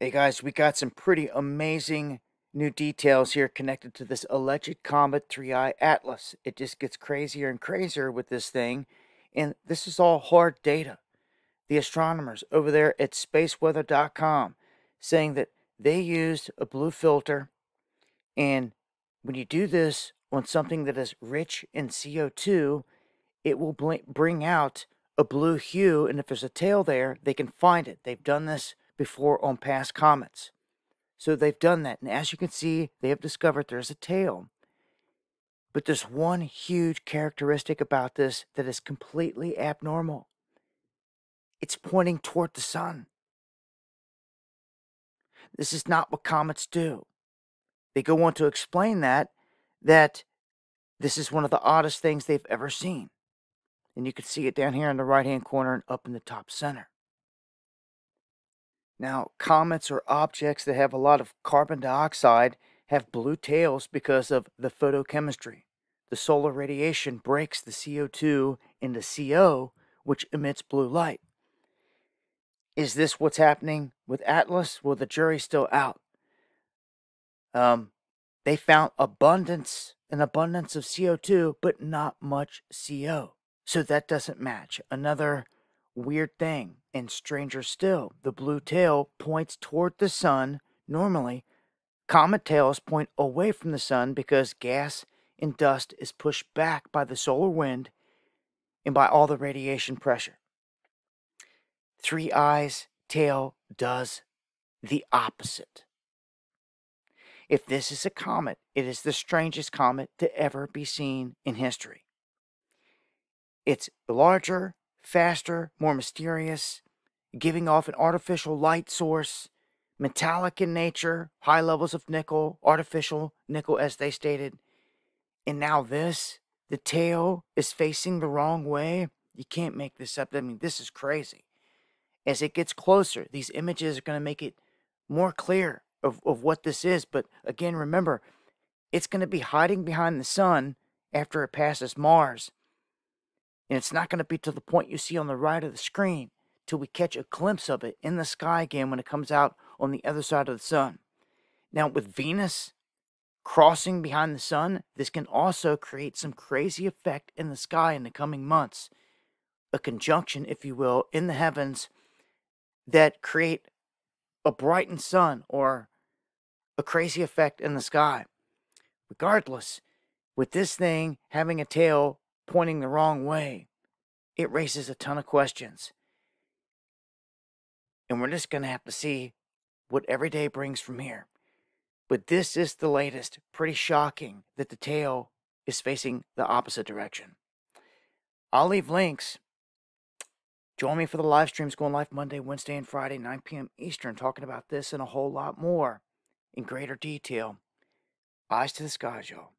Hey guys, we got some pretty amazing new details here connected to this alleged comet 3I Atlas. It just gets crazier and crazier with this thing, and this is all hard data. The astronomers over there at spaceweather.com saying that they used a blue filter, and when you do this on something that is rich in CO2, it will bring out a blue hue, and if there's a tail there, they can find it. They've done this before on past comets. So they've done that. And as you can see, they have discovered there's a tail. But there's one huge characteristic about this that is completely abnormal it's pointing toward the sun. This is not what comets do. They go on to explain that that this is one of the oddest things they've ever seen. And you can see it down here in the right hand corner and up in the top center. Now, comets or objects that have a lot of carbon dioxide have blue tails because of the photochemistry. The solar radiation breaks the CO2 into CO, which emits blue light. Is this what's happening with Atlas? Well, the jury's still out. Um, they found abundance, an abundance of CO2, but not much CO. So that doesn't match. Another weird thing. And stranger still, the blue tail points toward the sun. Normally, comet tails point away from the sun because gas and dust is pushed back by the solar wind and by all the radiation pressure. 3I's tail does the opposite. If this is a comet, it is the strangest comet to ever be seen in history. It's larger faster, more mysterious, giving off an artificial light source, metallic in nature, high levels of nickel, artificial nickel, as they stated. And now this, the tail is facing the wrong way. You can't make this up. I mean, this is crazy. As it gets closer, these images are going to make it more clear of, of what this is. But again, remember, it's going to be hiding behind the sun after it passes Mars. And it's not going to be to the point you see on the right of the screen till we catch a glimpse of it in the sky again when it comes out on the other side of the sun. Now, with Venus crossing behind the sun, this can also create some crazy effect in the sky in the coming months. A conjunction, if you will, in the heavens that create a brightened sun or a crazy effect in the sky. Regardless, with this thing having a tail pointing the wrong way, it raises a ton of questions. And we're just going to have to see what every day brings from here. But this is the latest. Pretty shocking that the tail is facing the opposite direction. I'll leave links. Join me for the live streams going live Monday, Wednesday, and Friday, 9 p.m. Eastern, talking about this and a whole lot more in greater detail. Eyes to the skies, y'all.